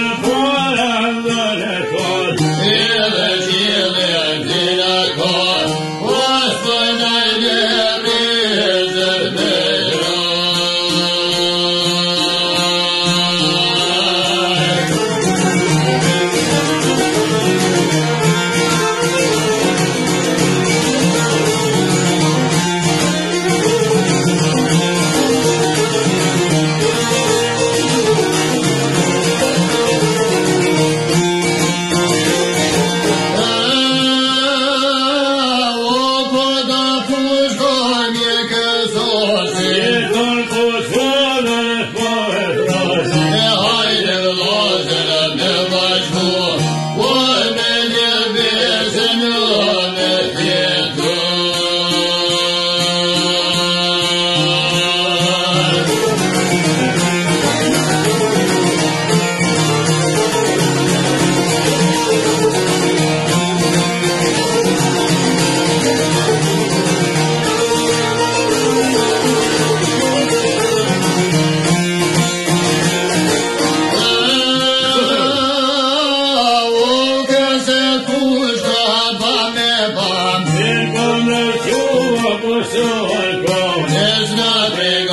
One. there's nothing